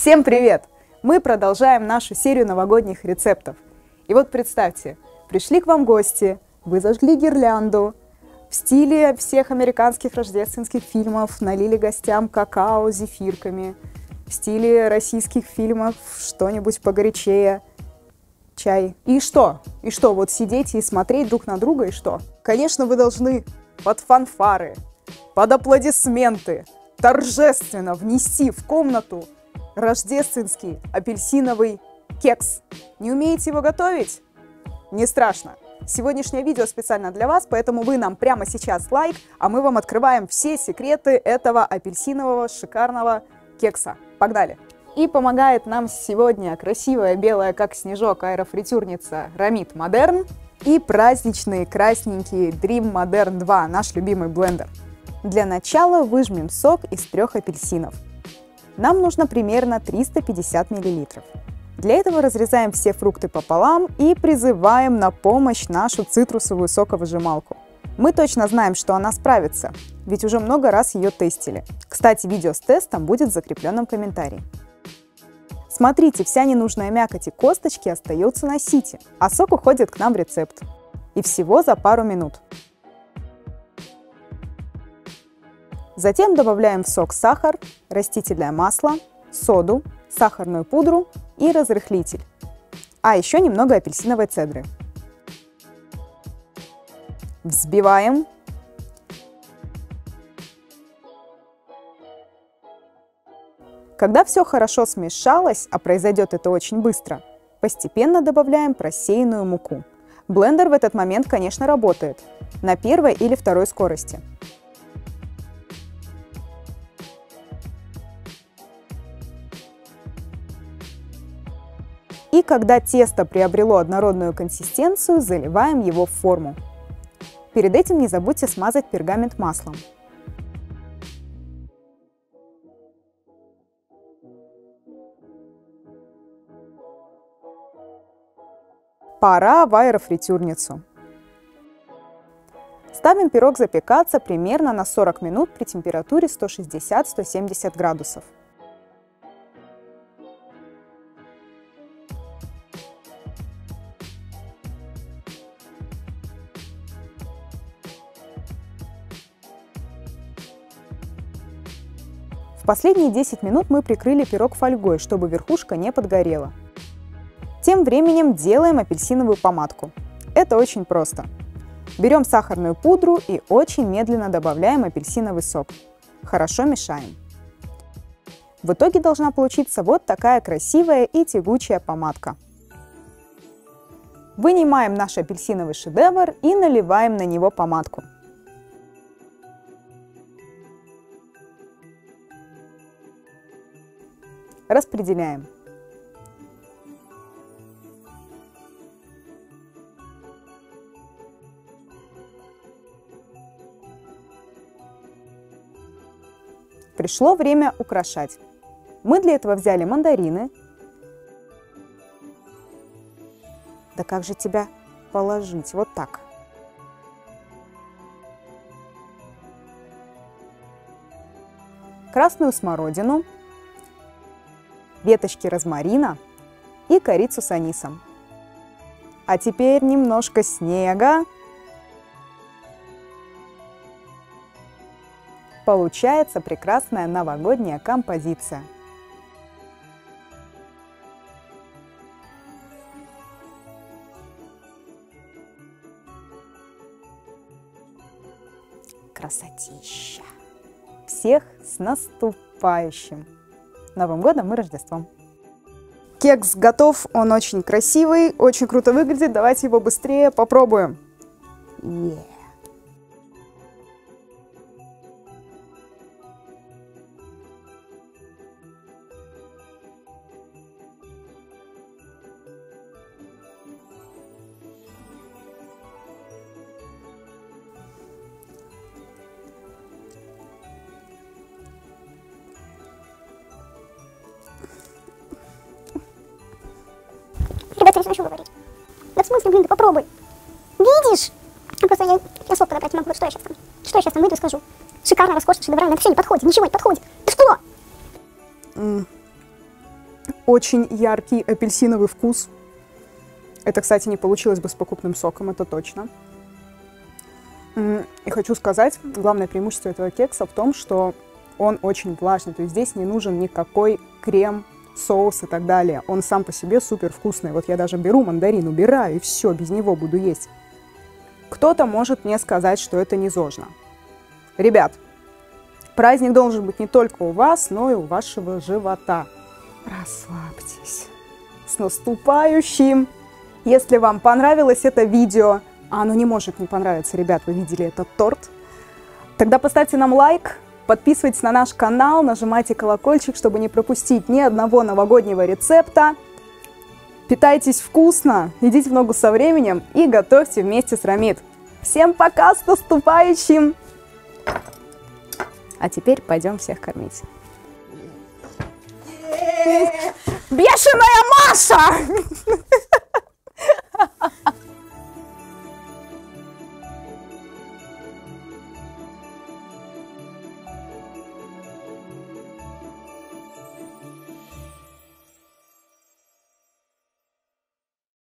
Всем привет! Мы продолжаем нашу серию новогодних рецептов. И вот представьте, пришли к вам гости, вы зажгли гирлянду, в стиле всех американских рождественских фильмов налили гостям какао с зефирками, в стиле российских фильмов что-нибудь погорячее, чай. И что? И что, вот сидеть и смотреть друг на друга и что? Конечно, вы должны под фанфары, под аплодисменты торжественно внести в комнату рождественский апельсиновый кекс. Не умеете его готовить? Не страшно. Сегодняшнее видео специально для вас, поэтому вы нам прямо сейчас лайк, а мы вам открываем все секреты этого апельсинового шикарного кекса. Погнали! И помогает нам сегодня красивая белая, как снежок, аэрофритюрница Рамит Модерн и праздничные красненькие Dream Modern 2, наш любимый блендер. Для начала выжмем сок из трех апельсинов. Нам нужно примерно 350 мл. Для этого разрезаем все фрукты пополам и призываем на помощь нашу цитрусовую соковыжималку. Мы точно знаем, что она справится, ведь уже много раз ее тестили. Кстати, видео с тестом будет в закрепленном комментарии. Смотрите, вся ненужная мякоть и косточки остаются на сите, а сок уходит к нам в рецепт. И всего за пару минут. Затем добавляем в сок сахар, растительное масло, соду, сахарную пудру и разрыхлитель. А еще немного апельсиновой цедры. Взбиваем. Когда все хорошо смешалось, а произойдет это очень быстро, постепенно добавляем просеянную муку. Блендер в этот момент, конечно, работает на первой или второй скорости. И когда тесто приобрело однородную консистенцию, заливаем его в форму. Перед этим не забудьте смазать пергамент маслом. Пора в аэрофритюрницу. Ставим пирог запекаться примерно на 40 минут при температуре 160-170 градусов. В последние 10 минут мы прикрыли пирог фольгой, чтобы верхушка не подгорела. Тем временем делаем апельсиновую помадку. Это очень просто. Берем сахарную пудру и очень медленно добавляем апельсиновый сок. Хорошо мешаем. В итоге должна получиться вот такая красивая и тягучая помадка. Вынимаем наш апельсиновый шедевр и наливаем на него помадку. Распределяем. Пришло время украшать. Мы для этого взяли мандарины. Да как же тебя положить? Вот так. Красную смородину – веточки розмарина и корицу с анисом. А теперь немножко снега. Получается прекрасная новогодняя композиция. Красотища! Всех с наступающим! Новым годом и Рождеством! Кекс готов, он очень красивый, очень круто выглядит. Давайте его быстрее попробуем. Yeah. Начну говорить. Да в смысле, блин, ты попробуй. Видишь? Ну, просто я, я слов подобрать не могу. Что я сейчас там? Что я сейчас там выйду и скажу? Шикарно, роскошно, шедеврально. Это все не подходит, ничего не подходит. Ты что? Очень яркий апельсиновый вкус. Это, кстати, не получилось бы с покупным соком, это точно. И хочу сказать, главное преимущество этого кекса в том, что он очень влажный. То есть здесь не нужен никакой крем, соус и так далее. Он сам по себе супер вкусный. Вот я даже беру мандарин, убираю, и все, без него буду есть. Кто-то может мне сказать, что это не зожно. Ребят, праздник должен быть не только у вас, но и у вашего живота. Расслабьтесь. С наступающим! Если вам понравилось это видео, а оно не может не понравиться, ребят, вы видели этот торт, тогда поставьте нам лайк, подписывайтесь на наш канал, нажимайте колокольчик, чтобы не пропустить ни одного новогоднего рецепта. Питайтесь вкусно, идите в ногу со временем и готовьте вместе с Рамид. Всем пока, с наступающим! А теперь пойдем всех кормить. Бешеная Маша!